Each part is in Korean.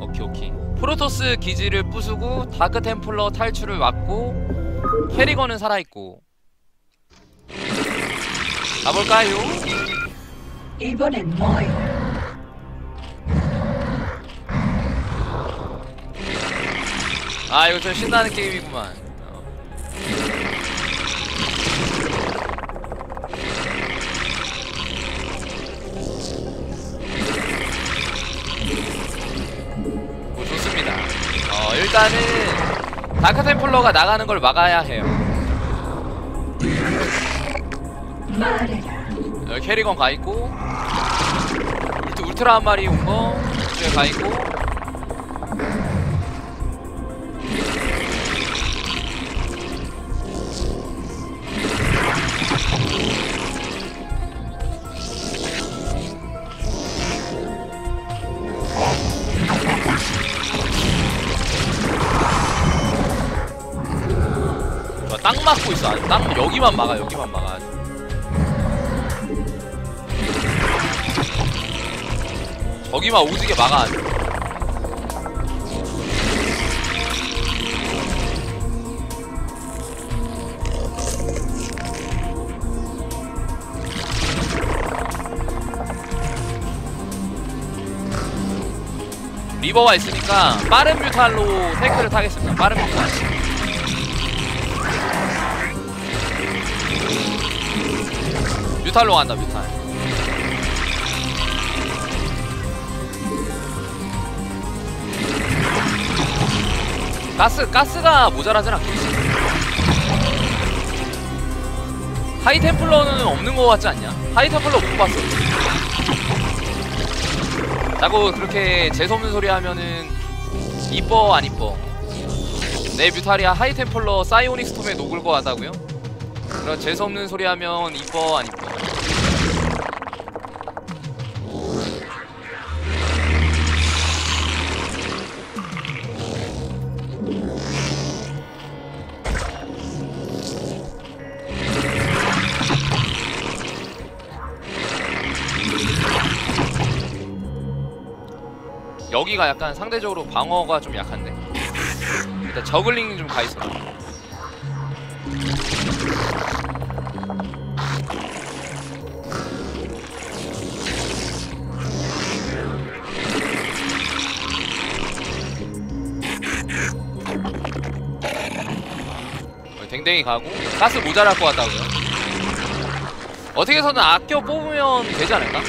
오케이 오케이 프로토스 기지를 부수고 Dark Templar 탈출을 막고 캐리건은 살아있고 가볼까요? 이번엔 뭐요? 아 이거 좀 신나는 게임이구만 일단은 다크템플러가 나가는 걸 막아야 해요. 여기 캐리건 가있고 울트, 울트라 한 마리 온거 이쪽에 가있고 딱 여기만 막아 여기만 막아. 저기만 오지게 막아. 리버가 있으니까 빠른 뮤탈로 탱크를 타겠습니다 빠른 뮤탈 뮤탈로 간다 뮤탈. 가스 가스가 모자라진 않겠지 High Templar는 없는 거 같지 않냐? High Templar 못 봤어. 자꾸 그렇게 재수없는 소리 하면은 이뻐 안 이뻐? 내 뮤탈이야 하이 템플러 사이오닉 스톰에 녹을 거 같다고요? 그런 재수없는 소리 하면 이뻐 안 이뻐 여기가 약간 상대적으로 방어가 좀 약한데. 일단 저글링 좀 가있어 댕댕이 가고 가스 모자랄 것 같다고요? 어떻게 해서는 아껴 뽑으면 되지 않을까?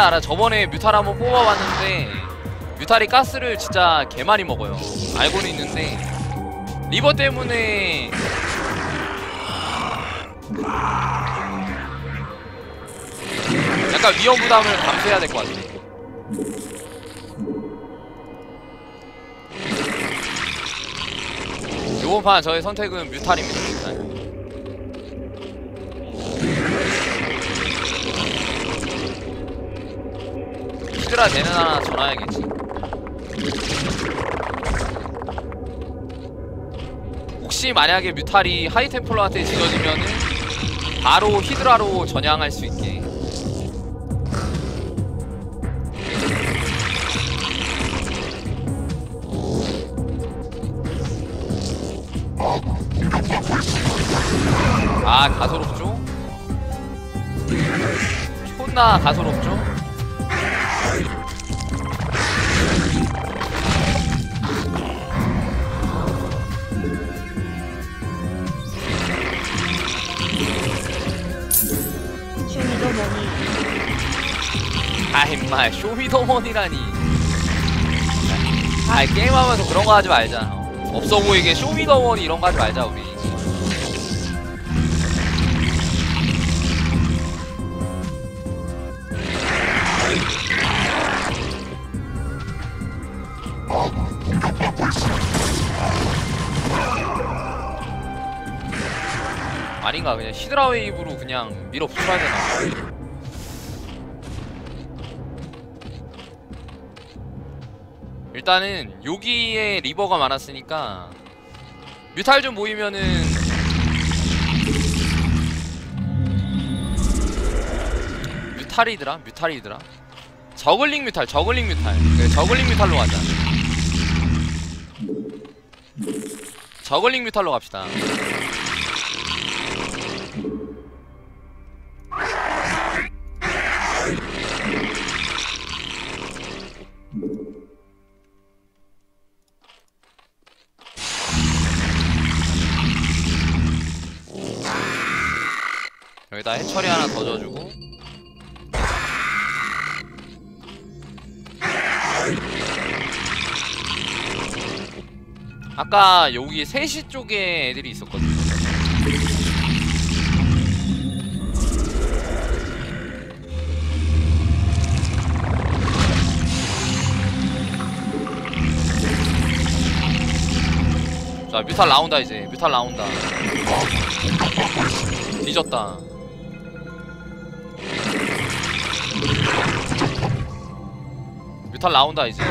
알아 알아? 저번에 뮤탈 한번 뽑아봤는데 뮤탈이 가스를 진짜 개 많이 먹어요. 알고는 있는데 리버 때문에 약간 위험 부담을 감수해야 될 것 같아. 요번 판 저의 선택은 뮤탈입니다 뮤탈 히드라 되는 하나 전화해야겠지 혹시 만약에 뮤탈이 하이템플러한테 지어지면은 바로 히드라로 전향할 수 있게 아 가소롭죠? 존나 가소롭죠? 아 쇼미더머니라니. 아 게임하면서 그런 거 하지 말자 어. 없어 보이게 쇼미더머니 이런 거 하지 말자 우리. 아닌가 그냥 히드라 wave로 그냥 밀어 붙여야 되나 일단은 여기에 Reaver가 많았으니까 뮤탈 좀 모이면은 뮤탈이더라? 뮤탈이더라? Zergling 뮤탈 Zergling 뮤탈. 그래 Zergling 뮤탈로 가자. 저글링 뮤탈로 갑시다 여기다 해처리 하나 더 줘주고. 아까 여기 3시 쪽에 애들이 있었거든요. 자 뮤탈 나온다 이제. 뮤탈 나온다. 뒤졌다 뮤탈 나온다 이제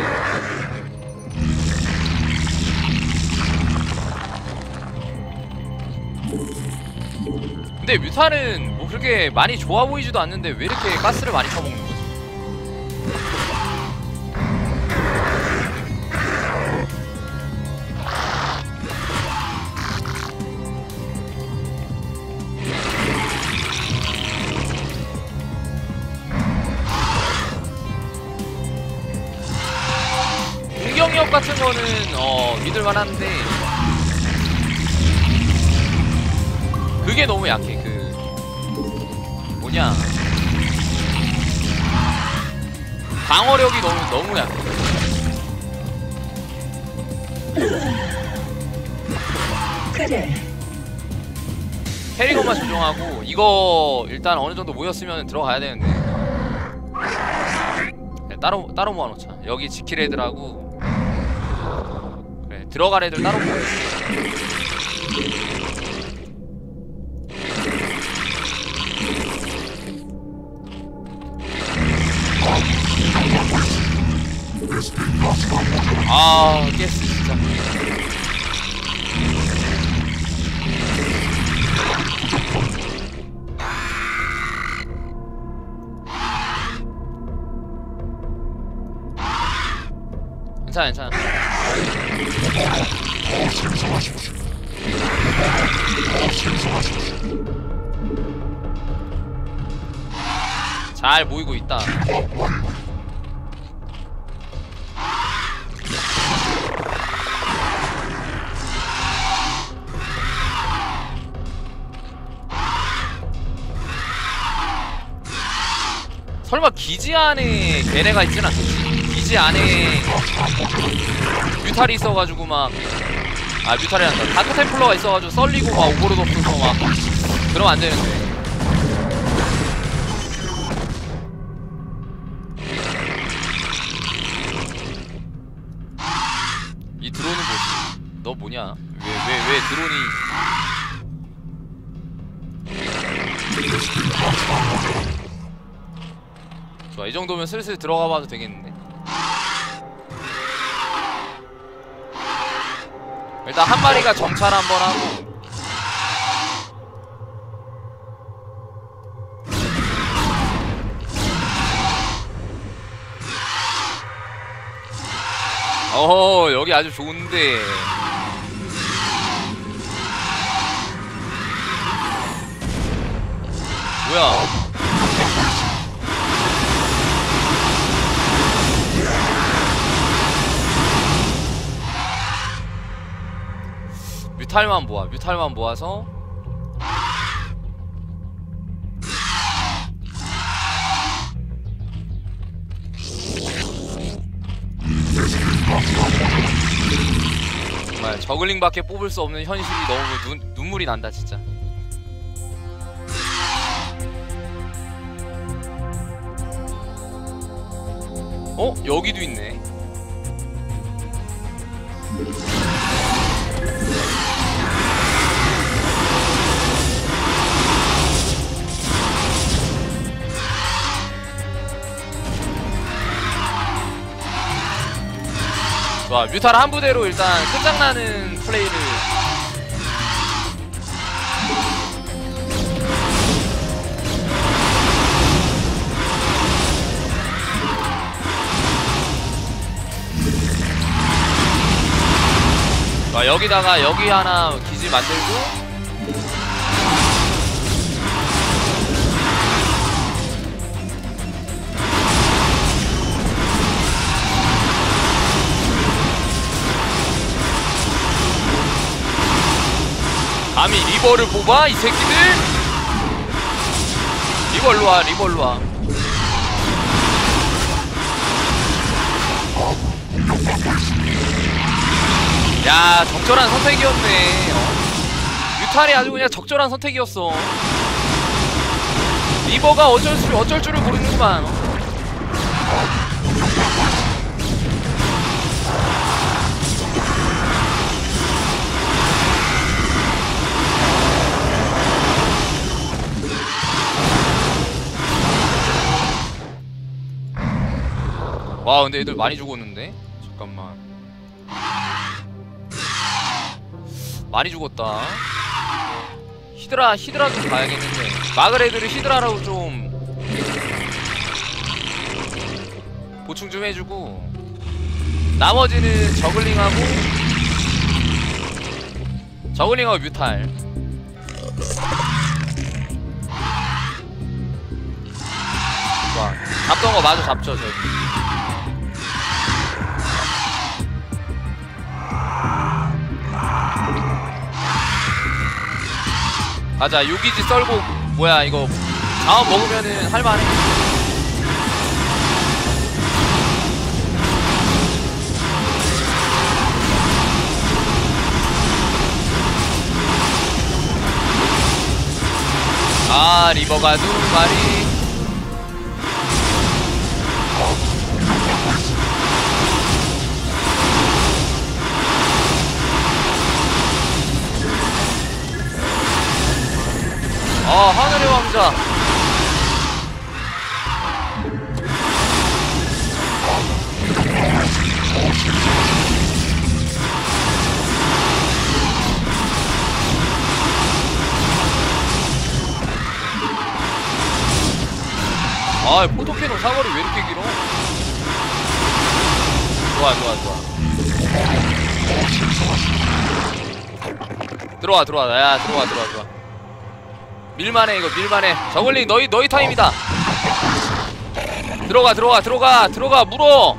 근데 뮤탈은 뭐 그렇게 많이 좋아 보이지도 않는데 왜 이렇게 가스를 많이 쳐먹는 거지? 한데. 그게 너무 약해 그. 뭐냐. 방어력이 너무 너무 약해. 그래. 캐리건만 조정하고 이거 일단 어느 정도 모였으면 들어가야 되는데. 따로 따로 모아놓자. 여기 지킬 애들하고 들어갈 애들 따로 아 괜찮아 괜찮아 잘 모이고 있다 설마 기지 안에 걔네가 있진 않겠지? 기지 안에 뮤탈이 있어가지고 막 아 뮤탈이 한다 Dark Templar가 있어가지고 썰리고 막 Overlord 없어서 막 그러면 안 되는데 이 드론은 뭐지? 너 뭐냐? 왜 왜 왜 드론이 좋아 이 정도면 슬슬 들어가 봐도 되겠는데 일단 한 마리가 정찰 한번 하고. 어허 여기 아주 좋은데. 뭐야 뮤탈만 모아 뮤탈만 모아서. 정말 저글링밖에 뽑을 수 없는 현실이 너무 눈, 눈물이 난다 진짜. 어? 여기도 있네 좋아 뮤탈 한 부대로 일단 끝장나는 플레이를. 자, 여기다가 여기 하나 기지 만들고 감히 리버를 뽑아 이 새끼들? 리버 일로와 리버 일로와 야 적절한 선택이었네. 어? 유탈이 아주 그냥 적절한 선택이었어. 리버가 어쩔 수 어쩔 줄을 모르는구만. 어? 와 근데 애들 많이 죽었는데? 잠깐만. 많이 죽었다. 히드라 히드라 좀 가야겠는데. 막을 애들을 히드라라고 좀 보충 좀 해주고 나머지는 저글링하고 저글링하고 뮤탈. 좋아 잡던 거 마저 잡죠 저기 가자 유기지 썰고. 뭐야 이거. 자원 먹으면은 할만해. 아 리버가 두 마리 아 하늘의 왕자. 아 포토캐논 사거리 왜 이렇게 길어? 좋아 좋아 좋아. 들어와 들어와. 야 들어와 들어와 들어와 밀만해 이거 밀만해. 저글링 너희 너희 타임이다. 들어가 들어가 들어가 들어가 물어.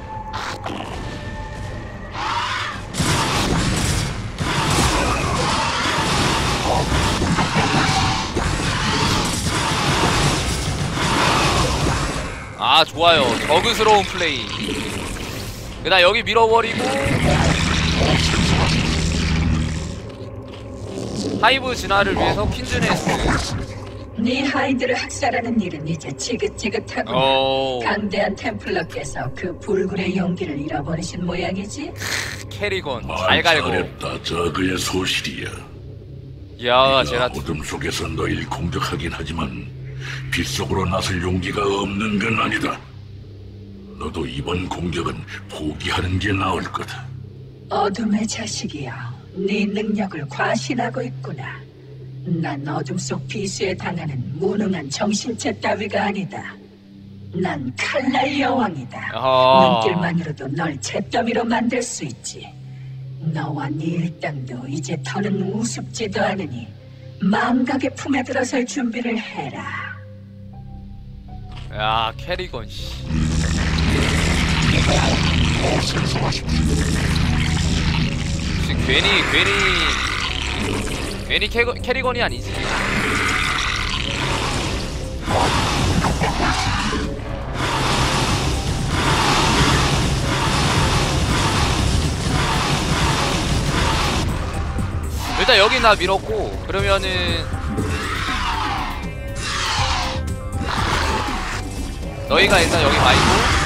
아 좋아요. 저그스러운 플레이. 그다 여기 밀어버리고. Hive 진화를 위해서 Queen's Nest 네 아이들을 학살하는 일은 이제 지긋지긋하고 어 강대한 Templar께서 그 불굴의 용기를 잃어버리신 모양이지? 캐리건 잘 갈고 잘했다. 저그의 소실이야. 야 제가 어둠 속에서 너희를 공격하긴 하지만 빛 속으로 나설 용기가 없는 건 아니다. 너도 이번 공격은 포기하는 게 나을 거다. 어둠의 자식이여, 네 능력을 과신하고 있구나. 난 어둠 속 비수에 당하는 무능한 정신체 따위가 아니다. 난 칼날 여왕이다. 아. 눈길만으로도 널 잿더미로 만들 수 있지. 너와 네 일당도 이제 더는 우습지도 않으니 망각의 품에 들어설 준비를 해라. 야 캐리건 씨 혹시 괜히 괜히 괜히 캐거, 캐리건이 아니지. 일단 여기 나 밀었고 그러면은 너희가 일단 여기 가 있고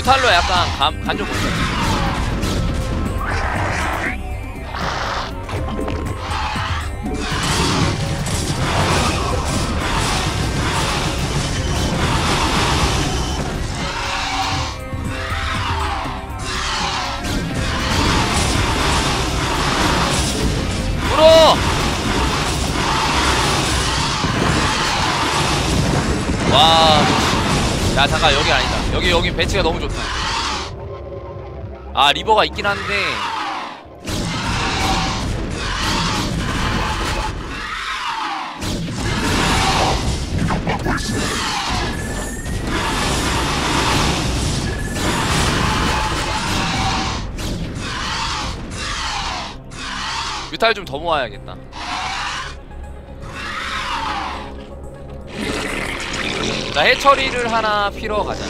뮤탈로 약간 간, 간좀 보자. 물어! 와. 야, 잠깐, 여기 아니다. 여기 여기 배치가 너무 좋다. 아 리버가 있긴 한데. 뮤탈 좀 더 모아야겠다. 자 해처리를 하나 피러 가자.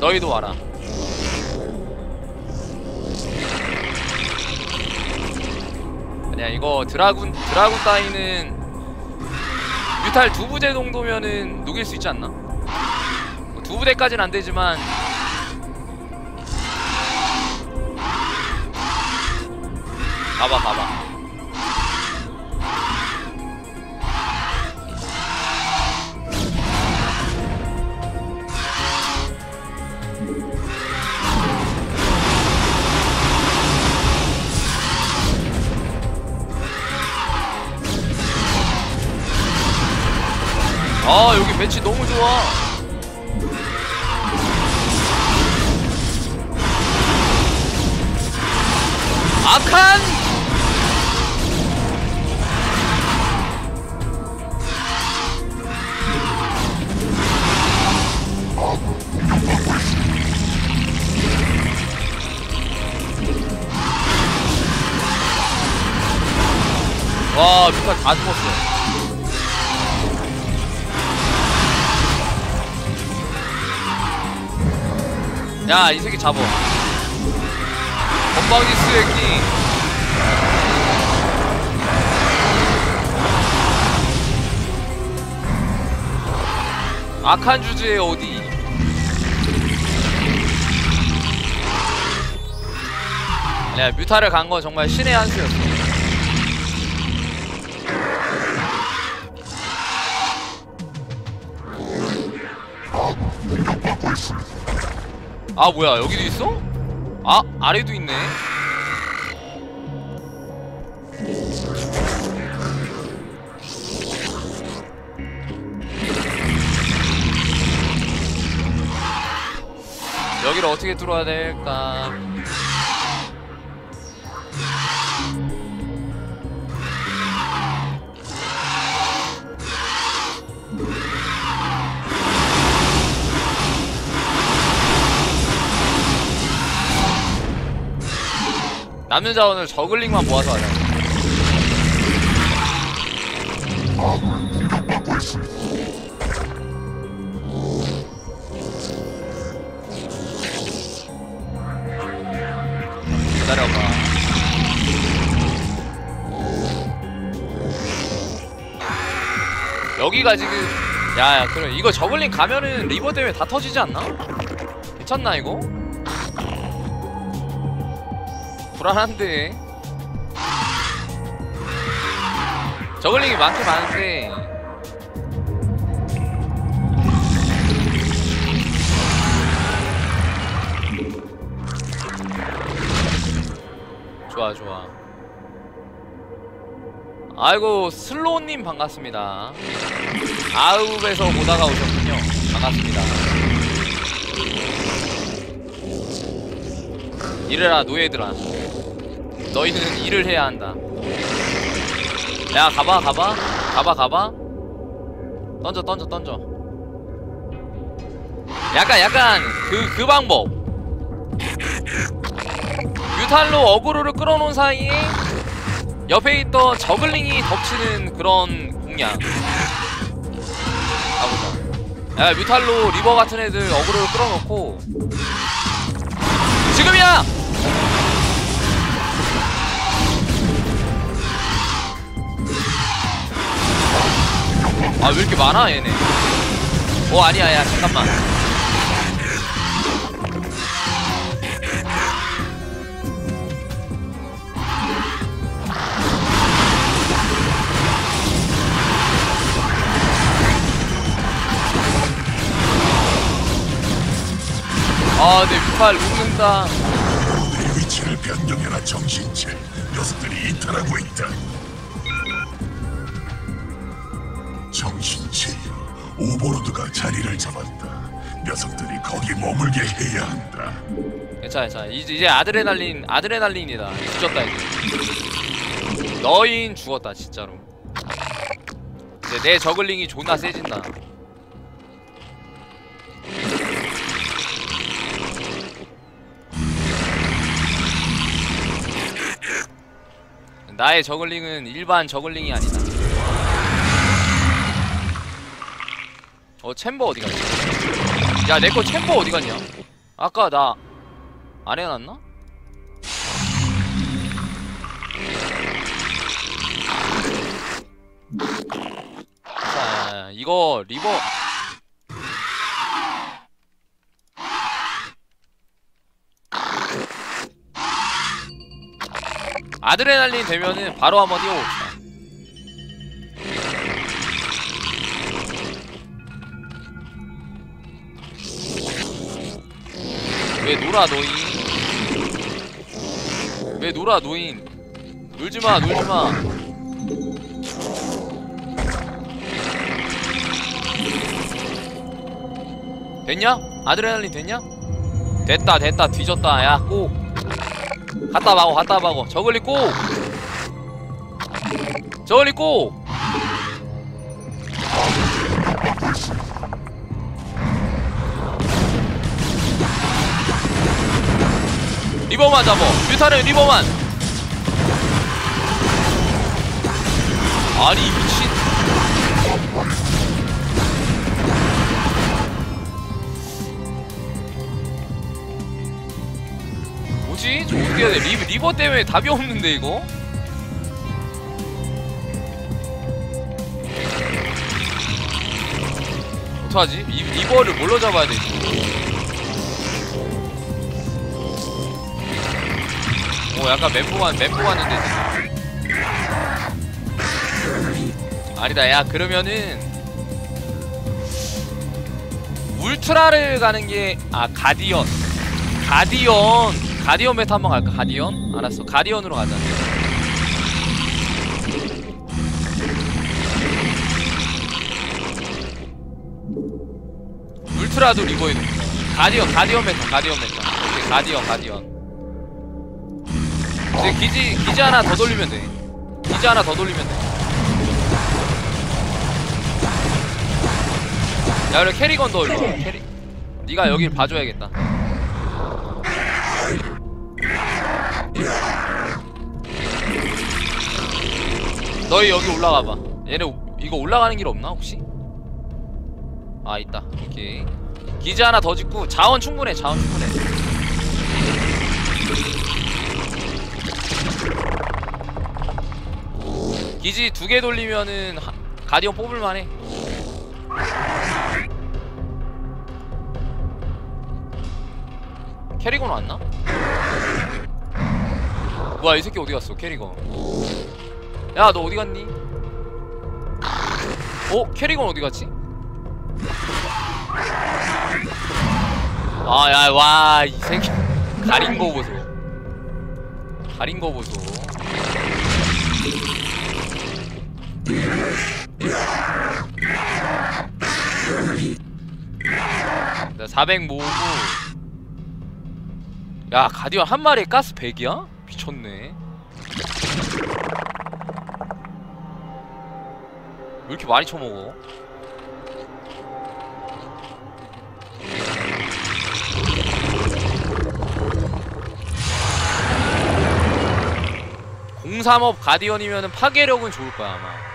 너희도 와라. 아니야 이거 드라군 드라군 따위는 뮤탈 두 부대 정도면은 녹일 수 있지 않나? 뭐두 부대까지는 안 되지만 가봐 가봐. 야, 이 새끼 잡어. 건방지스 새끼. 악한 주제에 어디? 야, 뮤타를 간 건 정말 신의 한 수였어. 아 뭐야 여기도 있어? 아 아래도 있네 여기를 어떻게 뚫어야 될까 남는 자원을 저글링만 모아서 하자 기다려봐 여기가 지금 야야 그래 이거 저글링 가면은 리버 때문에 다 터지지 않나? 괜찮나 이거? 불안한데. 저글링이 많긴 많은데. 좋아 좋아. 아이고 슬로우님 반갑습니다. 아읍에서 보다가 오셨군요. 반갑습니다. 이래라 노예들아 너희는 일을 해야 한다. 야 가봐 가봐. 가봐 가봐. 던져 던져 던져. 약간 약간 그 그 방법. 뮤탈로 어그로를 끌어놓은 사이에 옆에 있던 저글링이 덮치는 그런 공략. 가보자. 야 뮤탈로 리버 같은 애들 어그로를 끌어놓고. 지금이야! 아 왜 이렇게 많아 얘네? 어 아니야 야 잠깐만. 아내 녹는다 이 위치를 변경해라 정신체. 녀석들이 이탈하고 있다 정신 차려. 오버로드가 자리를 잡았다. 녀석들이 거기 머물게 해야 한다. 괜찮아 괜찮아 이제, 이제 아드레날린 아드레날린이다 뒤졌다 이제 너인 죽었다 진짜로 이제 내 저글링이 존나 세진다 나의 저글링은 일반 저글링이 아니다 어 챔버 어디 갔지? 야내 거 챔버 어디 갔냐? 아까 나 안 해놨나? 자, 이거 리버 아드레날린 되면은 바로 한번 뛰어봅시다. 왜 놀아 노인? 왜 놀아 노인? 놀지마 놀지마 됐냐? 아드레날린 됐냐? 됐다 됐다 뒤졌다 야꼭 갖다 박어 갖다 박어 저글리 꼭 저글리 꼭 리버만 잡어 뮤타는 리버만 아니 미친 뭐지? 저 어떻게 해야 돼? 리, Reaver 때문에 답이 없는데 이거? 어떡하지? 리, Reaver를 뭘로 잡아야 되지? 오 약간 멘붕한 멘붕 하는데 아니다 야 그러면은 울트라를 가는 게 아 Guardian. Guardian. Guardian meta 한번 갈까? Guardian? 알았어. Guardian으로 가자. 울트라도 놓자 Guardian Guardian meta Guardian meta. 오케이 Guardian Guardian 이제 기지 기지 하나 더 돌리면 돼. 기지 하나 더 돌리면 돼. 야 그래 캐리건 너 일로 와. 캐리. 네가 여길 봐줘야겠다. 너희 여기 올라가봐. 얘네 오- 이거 올라가는 길 없나 혹시? 아 있다. 오케이. 기지 하나 더 짓고 자원 충분해. 자원 충분해. 기지 두 개 돌리면은 하- 가디언 뽑을만해. 캐리건 왔나? 뭐야 이 새끼 어디 갔어 캐리건? 야 너 어디 갔니? 어 캐리건 어디 갔지? 아 야 와 이 새끼 가린 거 보소. 가린 거 보소. 나400 모으고 야 가디언 한 마리에 가스 100이야? 미쳤네 왜 이렇게 많이 쳐먹어? 공삼업 가디언이면은 파괴력은 좋을 거야 아마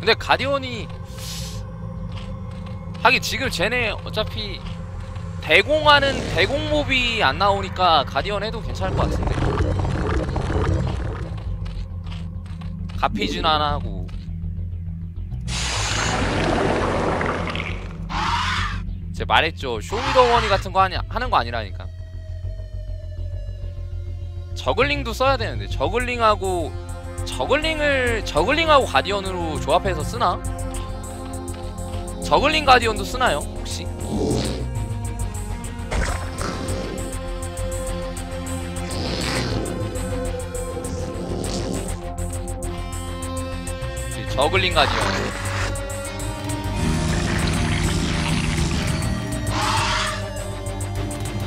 근데 가디언이 하긴 지금 쟤네 어차피 대공하는 대공몹이 안 나오니까 가디언 해도 괜찮을 것 같은데. 가피진 하나 하고. 제가 말했죠. 쇼미더머니 같은 거 하냐, 하는 거 아니라니까. 저글링도 써야 되는데 저글링하고 저글링을 저글링하고 가디언으로 조합해서 쓰나? 저글링 가디언도 쓰나요? 혹시? 저글링 가디언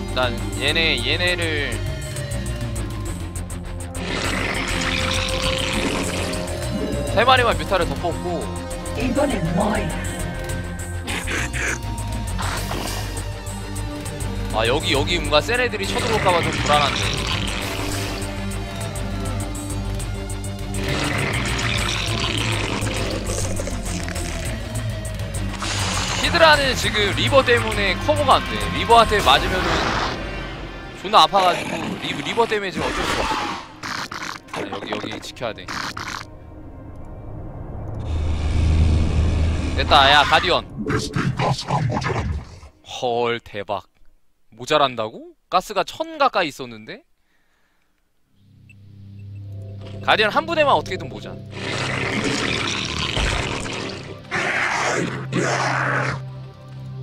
일단 얘네 얘네를 세 마리만 뮤탈을 더 뽑고. 이번엔 뭐야? 아 여기 여기 뭔가 센 애들이 쳐들어올까봐 좀 불안한데. 히드라는 지금 리버 때문에 커버가 안돼. 리버한테 맞으면은 존나 아파가지고 리, 리버 때문에 지금 어쩔 수가 없어. 여기 여기 지켜야 돼. 됐다 야 가디언. 헐 대박. 모자란다고? 가스가 천 가까이 있었는데? 가디언 한 부대만 어떻게든 모자.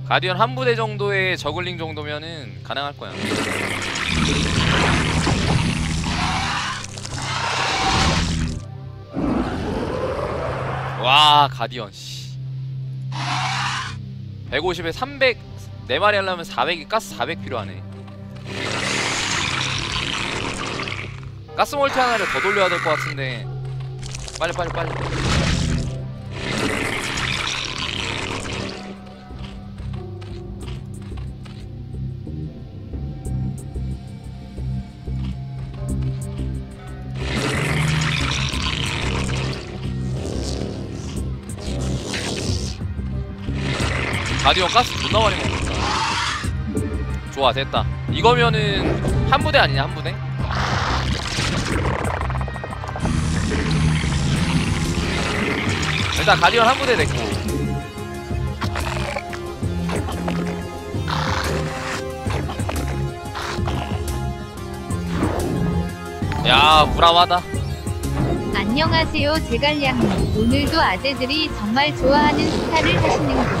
가디언 한 부대 정도의 저글링 정도면은 가능할 거야. 와 가디언 씨. 150에 300 4마리 하려면 400이 가스 400 필요하네. 가스 몰트 하나를 더 돌려야 될 것 같은데. 빨리 빨리 빨리. 가디언 가스 존나 많이 먹는다. 좋아 됐다. 이거면은 한 부대 아니냐 한 부대? 일단 가디언 한 부대 됐고. 야 구라마다. 안녕하세요 제갈량 오늘도 아재들이 정말 좋아하는 스타를 하시는군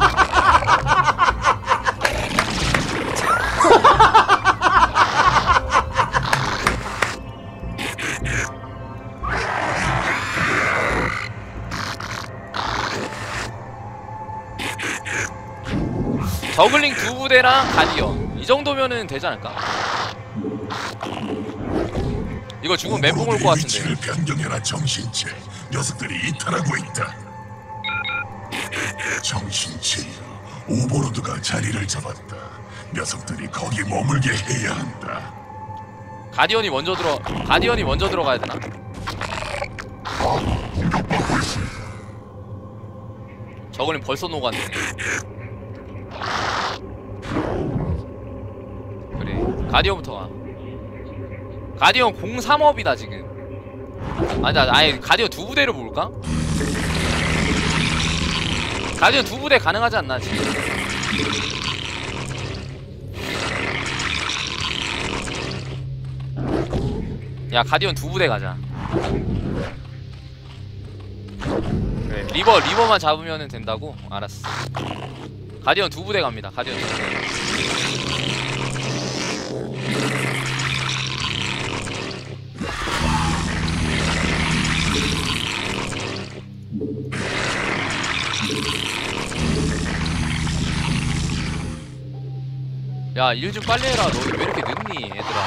저글링 두 부대랑 가디언 이 정도면은 되지 않을까? 이거 죽으면 멘붕 올것 같은데 변경해라 정신체. 녀석들이 이탈하고 있다. 정신체. 오버로드가 자리를 잡았다. 녀석들이 거기 머물게 해야 한다. 가디언이 먼저 들어 가디언이 먼저 들어가야 되나? 저걸린 벌써 녹았네. 그래 가디언부터 가. 가디언 03업이다 지금. 아니 나 아예 가디언 두 부대를 모을까? 가디언 두 부대 가능하지 않나 지금? 야 가디언 두 부대 가자 그래 리버 리버만 잡으면 된다고? 알았어 가디언 두 부대 갑니다 가디언 두 부대 야 일 좀 빨리 해라 너 왜 이렇게 늦니 얘들아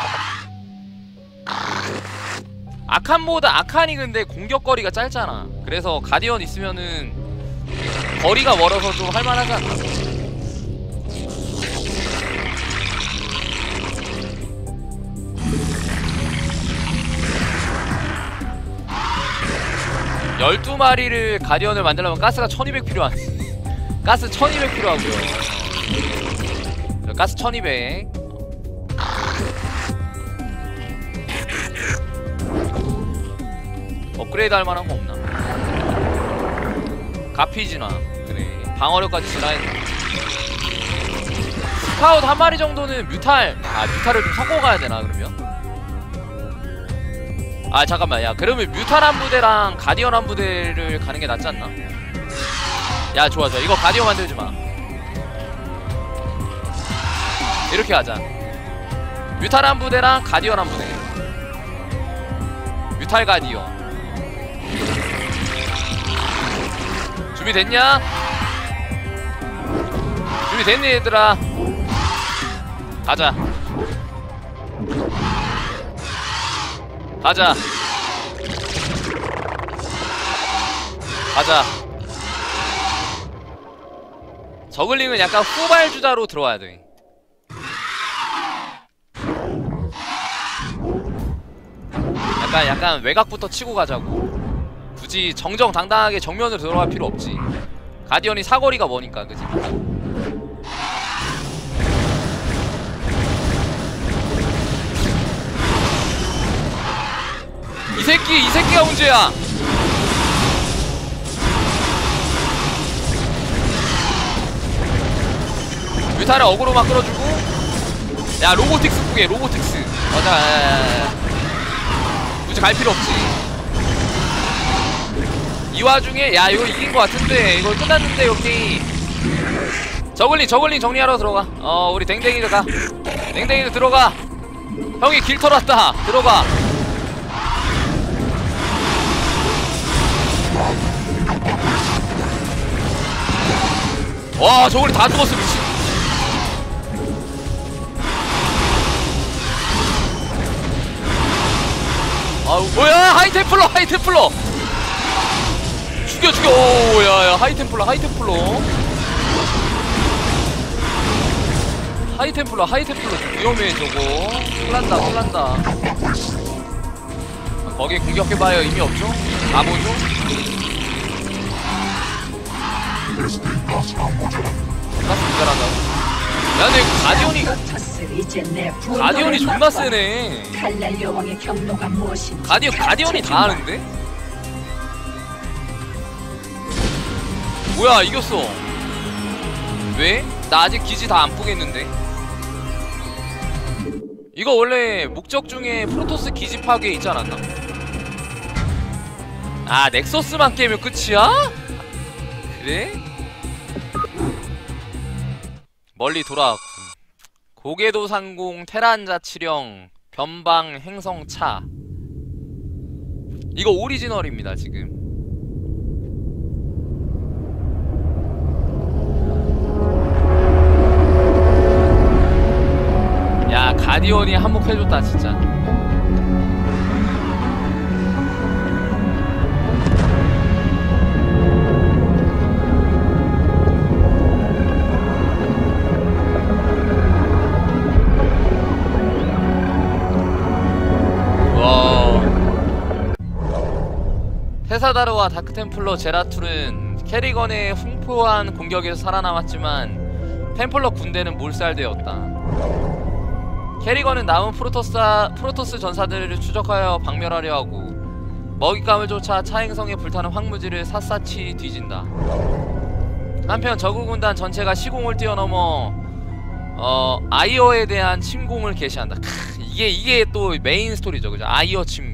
아칸보다 아칸이 근데 공격거리가 짧잖아. 그래서 가디언 있으면은 거리가 멀어서 좀 할만하지 않나? 열두 마리를 가디언을 만들려면 가스가 1200 필요하네. 가스 1200 필요하고요. 가스 1200. 업그레이드 할 만한 거 없나? 가피지나 그래 방어력까지 지나야 스카웃 한 마리 정도는 뮤탈 아 뮤탈을 좀 섞어 가야 되나 그러면? 아 잠깐만 야 그러면 뮤탈 한 부대랑 가디언 한 부대를 가는 게 낫지 않나? 야 좋아 좋아 이거 가디언 만들지 마 이렇게 하자. 뮤탈 한 부대랑 가디언 한 부대. 뮤탈 가디언. 준비됐냐? 준비됐니 얘들아? 가자. 가자. 가자. 저글링은 약간 후발주자로 들어와야 돼 약간 약간 외곽부터 치고 가자고. 굳이 정정당당하게 정면으로 들어갈 필요 없지. 가디언이 사거리가 머니까 그지? 이 새끼 이 새끼가 문제야! 뮤타를 어그로만 끌어주고. 야 로보틱스 포개 로보틱스. 맞아 야, 야, 야, 야. 굳이 갈 필요 없지. 이 와중에 야 이거 이긴 거 같은데 이거 끝났는데 여기. 저글링 저글링 정리하러 들어가. 어 우리 댕댕이들 가. 댕댕이들 들어가. 형이 길 털었다. 들어가. 와 저걸리 다 죽었어 미친 아우 뭐야 하이템플러 하이템플러. 죽여 죽여. 오야야 하이템플러 하이템플러. 하이템플러 하이템플러. 위험해 저거. 큰난다 큰난다. 거기 공격해봐요. 의미 없죠? 바보죠? 가스 모자란다고? 야 근데 가디언이 분노를 가디언이 존나. 세네 칼날 여왕의 경로가 무엇인지 가디언 가디언이 다. 아는데? 뭐야 이겼어 왜? 나 아직 기지 다 안 뿌겠는데 이거 원래 목적 중에 프로토스 기지 파괴 있지 않았나? 아 넥서스만 깨면 끝이야? 그래? 멀리 돌아왔군 고개도 상공 테란 자 치령 변방 행성차. 이거 오리지널입니다 지금. 야 가디언이 한몫해줬다 진짜 태사다르와 다크템플러 제라툴은 케리건의 흉포한 공격에서 살아남았지만 템플러 군대는 몰살되었다. 케리건은 남은 프로토스, 프로토스 전사들을 추적하여 박멸하려 하고 먹잇감을 쫓아 차 행성의 불타는 황무지를 샅샅이 뒤진다. 한편 저그 군단 전체가 시공을 뛰어넘어 어 아이어에 대한 침공을 개시한다. 크, 이게 이게 또 메인 스토리죠, 그죠? 아이어 침공.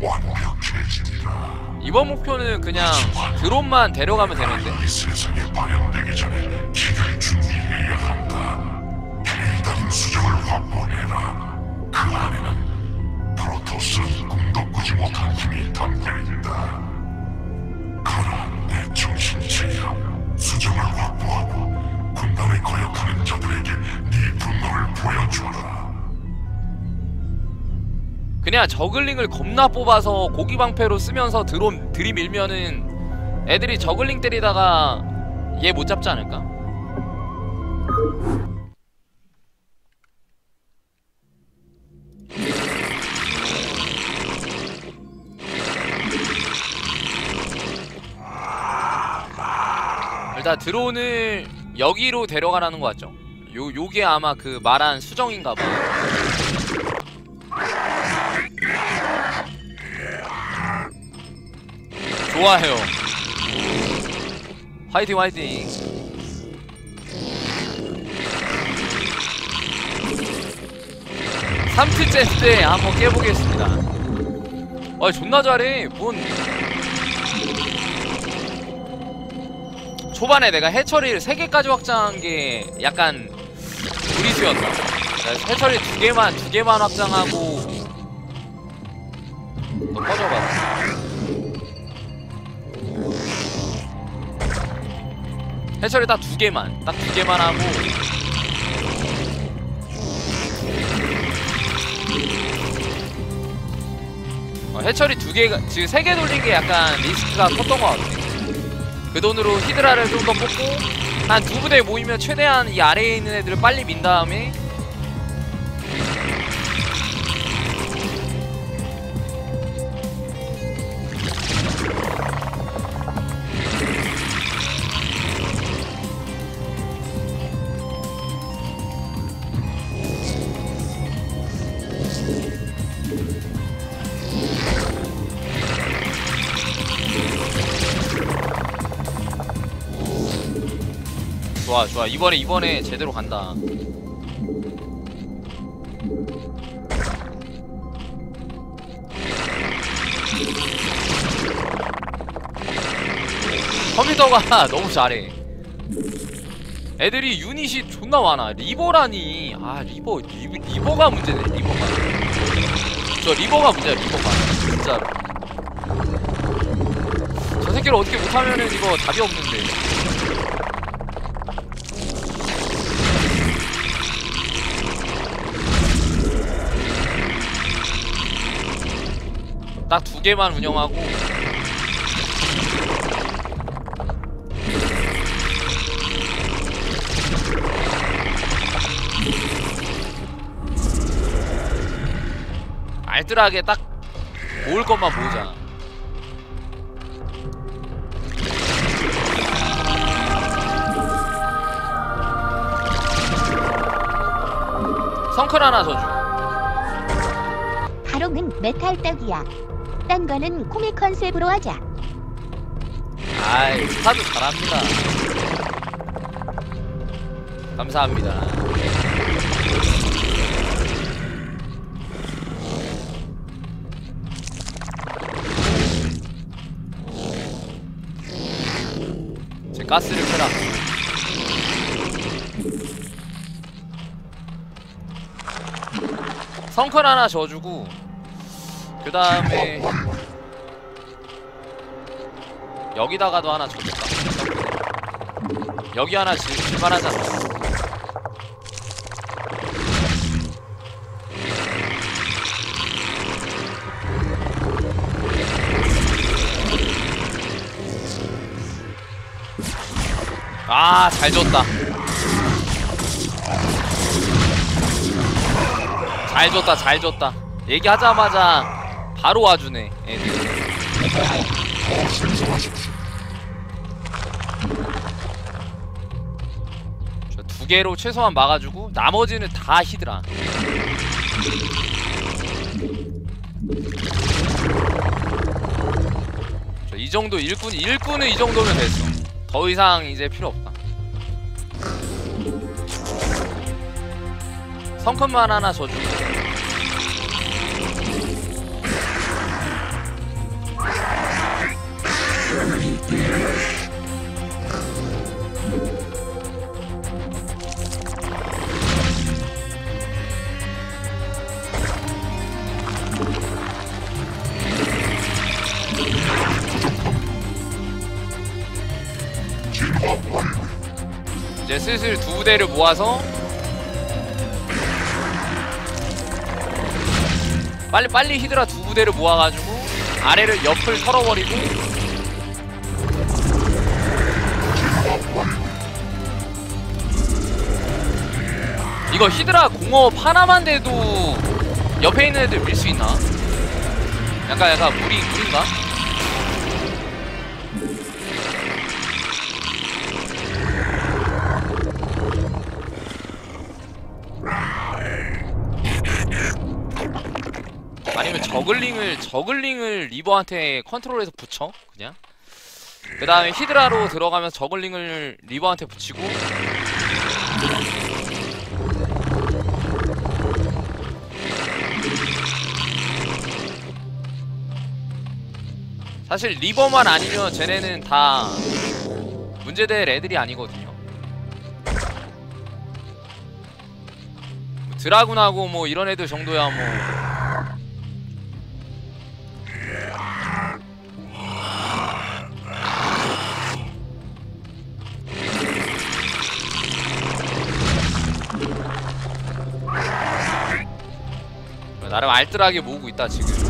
완벽해지리라. 이번 목표는 그냥 드론만 데려가면 되는데. 이 세상에 발현되기 전에 길을 준비해야 한다. 길다린 수정을 확보해라. 그 안에는 프로토스 꿈도 꾸지 못한 힘이 담겨있다. 그러나 내 정신체야 수정을 확보하고 군단에 거역하는 자들에게 네 분노를 보여주어라. 그냥 저글링을 겁나 뽑아서 고기 방패로 쓰면서 드론 들이밀면은 애들이 저글링 때리다가 얘 못 잡지 않을까? 일단 드론을 여기로 데려가라는 거 같죠? 요 요게 아마 그 말한 수정인가 봐. 좋아해요. 화이팅 화이팅. 삼트째때 한번 깨보겠습니다. 아 존나 잘해. 뭔 초반에 내가 해처리를 3개까지 확장한 게 약간 무리수였다. 해처리 두 개만 두 개만 확장하고 너 꺼져봐. 해처리 딱두 개만 딱 두 개만 하고 어, 해처리 두 개가 지금 세 개 돌린 게 약간 리스크가 컸던 것 같아. 그 돈으로 히드라를 좀 더 뽑고 한 두 부대 모이면 최대한 이 아래에 있는 애들을 빨리 민 다음에 좋아 좋아. 이번에 이번에 제대로 간다. 컴퓨터가 너무 잘해. 애들이 유닛이 존나 많아. 리버라니. 아 리버 리, 리버가 문제네 리버가. 저 리버가 문제야 리버가. 진짜로. 저 새끼를 어떻게 못하면은 이거 답이 없는데 딱 두 개만 운영하고. 알뜰하게 딱 모을 것만 모으자. 성클 하나 저주 바롱은 메탈 떡이야. 딴 거는 코믹 컨셉으로 하자. 아이 스타도 잘합니다. 감사합니다. 제 가스를 켜라. 성큰 하나 져주고 그 다음에 여기다가도 하나 줬을까? 여기 하나 질, 질만하잖아. 아, 잘 줬다. 잘 줬다, 잘 줬다. 얘기하자마자 바로 와주네, 애들. 저두 개로 최소한 막아주고 나머지는 다 히드라. 저이 정도 일꾼 일꾼은 이 정도면 됐어. 더 이상 이제 필요 없다. 성큼만 하나 줘주고. 이제 슬슬 두 대를 모아서 빨리 빨리 히드라 두 부대를 모아가지고 아래를 옆을 털어버리고 이거 히드라 공업 하나만 돼도 옆에 있는 애들 밀 수 있나? 약간 약간 무리 무리인가? 아니면 저글링을 저글링을 리버한테 컨트롤해서 붙여 그냥 그 다음에 히드라로 들어가면서 저글링을 리버한테 붙이고 사실 리버만 아니면 쟤네는 다 문제될 애들이 아니거든요. 드라군하고 뭐 이런 애들 정도야 뭐. 나름 알뜰하게 모으고 있다 지금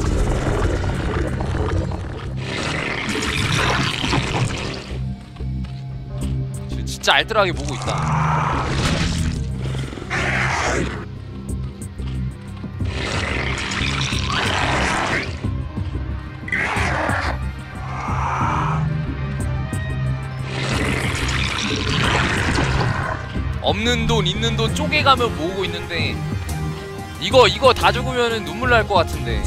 진짜 알뜰하게 모으고 있다. 없는 돈 있는 돈 쪼개가며 모으고 있는데 이거 이거 다 죽으면은 눈물 날 것 같은데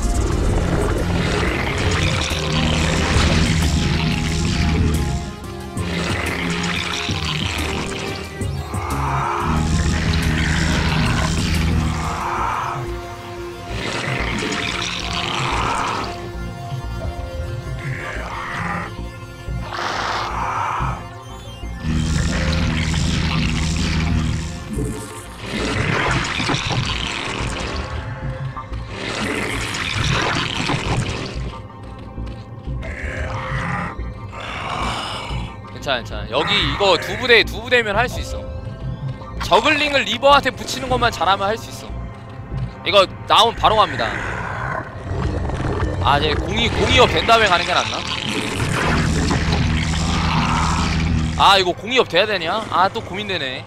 괜찮아 괜찮아. 여기 이거 두 부대 두 부대면 할 수 있어. 저글링을 리버한테 붙이는 것만 잘하면 할 수 있어. 이거 나오면 바로 갑니다. 아 이제 공이 공이업 된 다음에 가는 게 낫나? 아 이거 공이업 돼야 되냐? 아 또 고민되네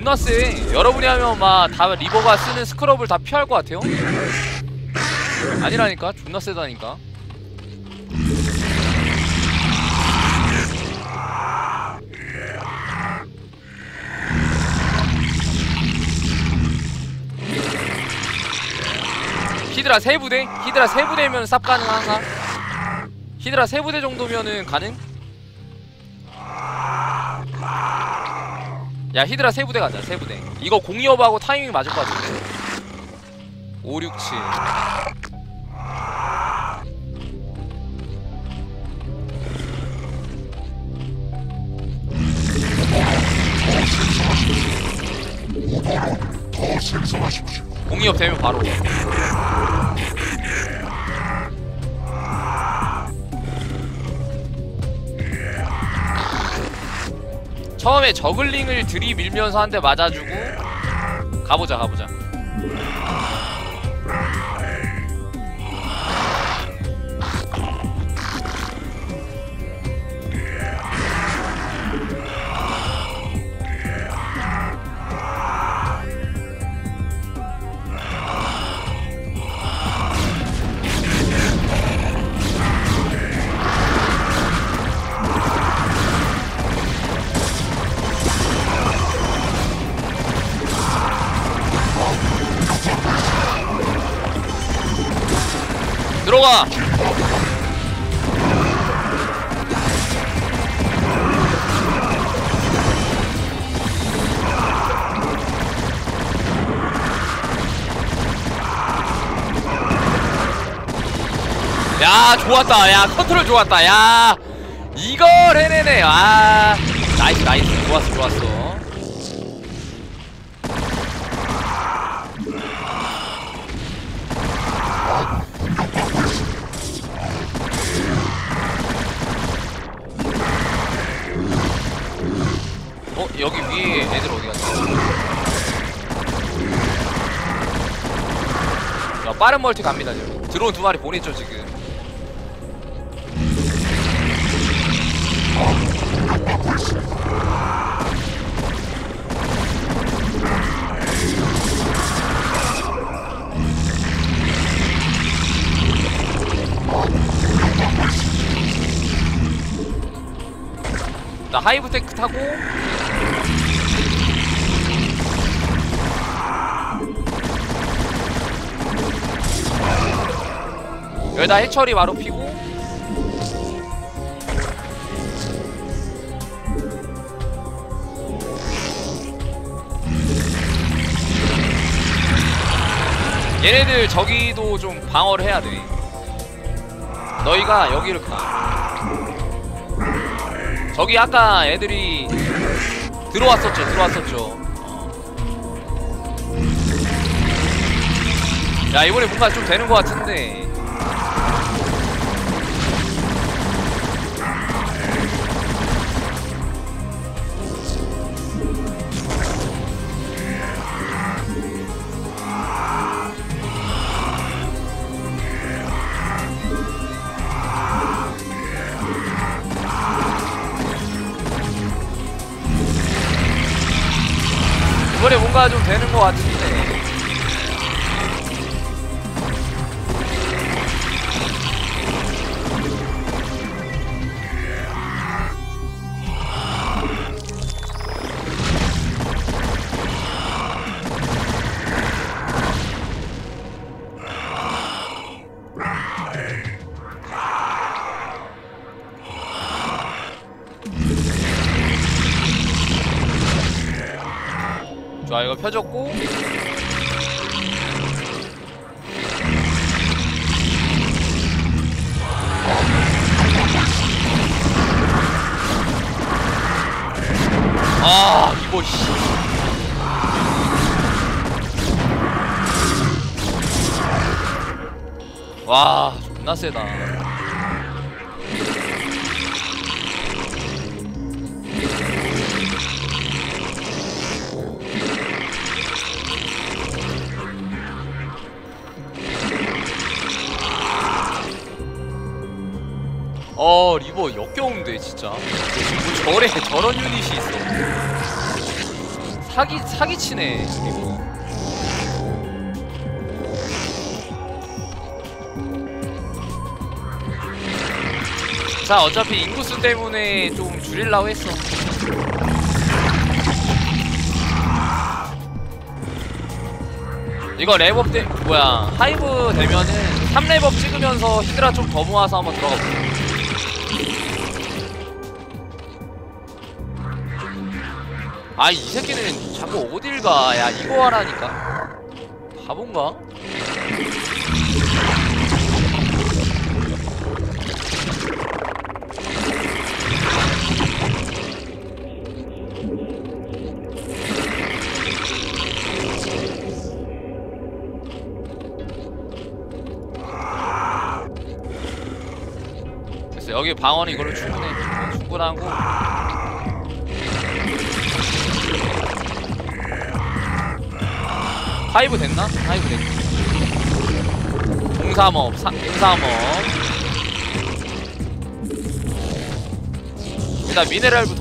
존나 세 여러분이 하면 막 다 리버가 쓰는 스크럽을 다 피할 것 같아요 아니라니까 존나 세다니까 히드라 세 부대? 히드라 세 부대면 쌉 가능한가? 히드라 세 부대 정도면은 가능? 야 히드라 세 부대 가자 세 부대. 이거 공이업하고 타이밍 맞을 것 같은데. 5, 6, 7더 생성하십시오. 공이업 되면 바로 처음에 저글링을 들이밀면서 한 대 맞아주고 가보자 가보자 좋았다. 야 컨트롤 좋았다. 야 이걸 해내네. 아 nice nice. 좋았어 좋았어. 어? 여기 위에 애들 어디 갔어? 야 빠른 멀티 갑니다 지금. 드론 두 마리 보냈죠 지금. 나 하이브테크 타고. 여기다 해처리 바로 피고. 얘네들 저기도 좀 방어를 해야 돼. 너희가 여기를 가 저기 아까 애들이 들어왔었죠 들어왔었죠 어. 야 이번에 뭔가 좀 되는 것 같은데 뭔가 좀 되는 것 같은데 자 어차피 인구수 때문에 좀 줄이려고 했어 이거 랩업 때 뭐야 하이브 되면은 3랩업 찍으면서 히드라 좀 더 모아서 한번 들어가 볼게 아이 새끼는 자꾸 어딜 가? 야 이거 하라니까. 바본가? 여기 방어는 이걸로 충분해 충분하고 하이브 됐나? 하이브 됐지. 공삼업, 사, 공삼업. 일단 미네랄부터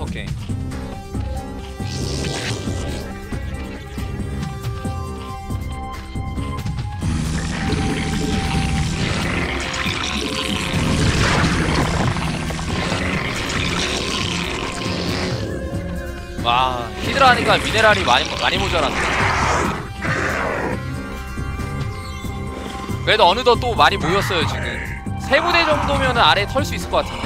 하니까 미네랄이 많이, 많이 모자랐네. 그래도 어느덧 또 많이 모였어요 지금 세 부대 정도면 아래 털 수 있을 것 같은데